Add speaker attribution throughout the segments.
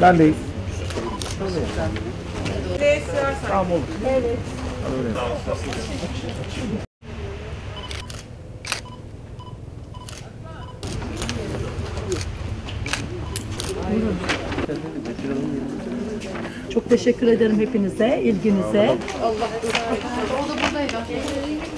Speaker 1: Ben değil. Tamam olur. Evet.
Speaker 2: Çok teşekkür ederim hepinize, ilginize.
Speaker 3: Allah ısrar etsin. O buradaydı.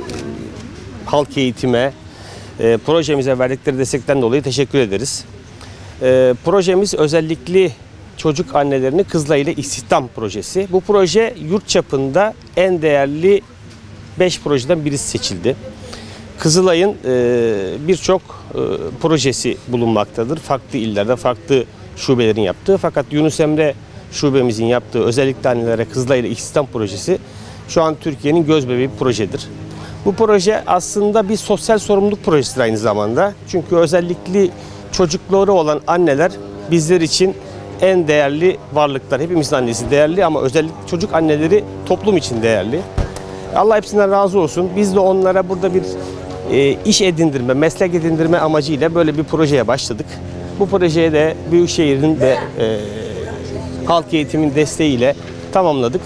Speaker 3: halk eğitime, e, projemize verdikleri destekten dolayı teşekkür ederiz. E, projemiz özellikle çocuk annelerini kızla ile istihdam projesi. Bu proje yurt çapında en değerli 5 projeden birisi seçildi. Kızılay'ın e, birçok e, projesi bulunmaktadır. Farklı illerde, farklı şubelerin yaptığı. Fakat Yunus Emre şubemizin yaptığı özellikle annelere Kızılay ile istihdam projesi şu an Türkiye'nin göz bebeği bir projedir. Bu proje aslında bir sosyal sorumluluk projesidir aynı zamanda. Çünkü özellikle çocukları olan anneler bizler için en değerli varlıklar. Hepimizin annesi değerli ama özellikle çocuk anneleri toplum için değerli. Allah hepsinden razı olsun. Biz de onlara burada bir e, iş edindirme, meslek edindirme amacıyla böyle bir projeye başladık. Bu projeye de Büyükşehir'in ve e, halk eğitimin desteğiyle tamamladık.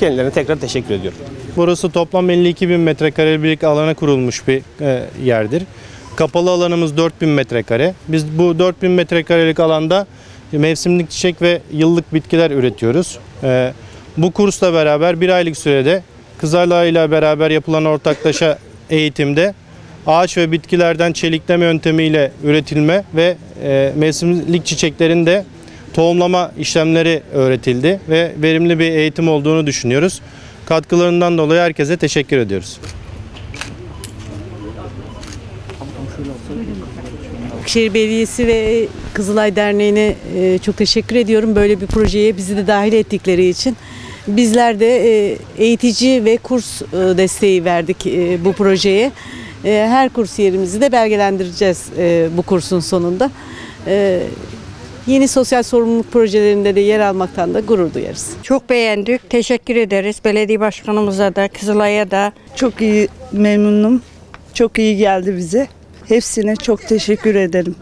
Speaker 3: Kendilerine tekrar teşekkür ediyorum.
Speaker 4: Burası toplam 52 bin metrekarelik alana kurulmuş bir e, yerdir. Kapalı alanımız 4000 metrekare. Biz bu 4000 metrekarelik alanda mevsimlik çiçek ve yıllık bitkiler üretiyoruz. E, bu kursla beraber bir aylık sürede Kızılay ile beraber yapılan ortaklaşa eğitimde ağaç ve bitkilerden çelikleme yöntemiyle üretilme ve e, mevsimlik çiçeklerin de tohumlama işlemleri öğretildi ve verimli bir eğitim olduğunu düşünüyoruz. Katkılarından dolayı herkese teşekkür ediyoruz.
Speaker 5: Büyükşehir Belediyesi ve Kızılay Derneği'ne e, çok teşekkür ediyorum böyle bir projeye bizi de dahil ettikleri için. Bizler de e, eğitici ve kurs e, desteği verdik bu projeye. Her kursiyerimizi de belgelendireceğiz bu kursun sonunda. Yeni sosyal sorumluluk projelerinde de yer almaktan da gurur duyarız.
Speaker 6: Çok beğendik. Teşekkür ederiz. Belediye başkanımıza da, Kızılay'a da.
Speaker 7: Çok iyi memnunum. Çok iyi geldi bize. Hepsine çok teşekkür ederim.